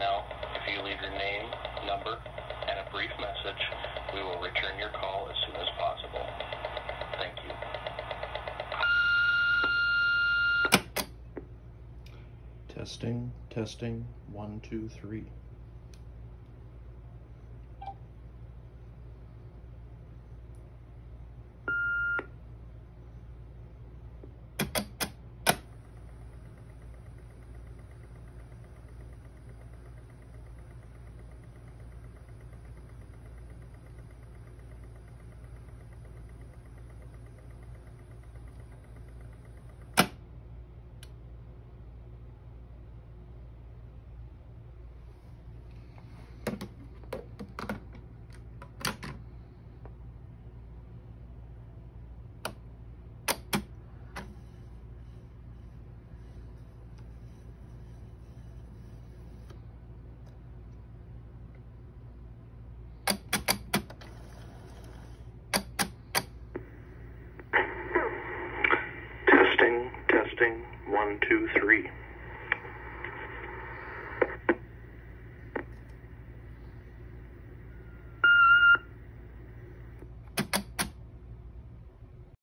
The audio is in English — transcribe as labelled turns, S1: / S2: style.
S1: now. If you leave your name, number, and a brief message, we will return your call as soon as possible. Thank you.
S2: Testing, testing, one, two, three. Testing, testing, one, two, three.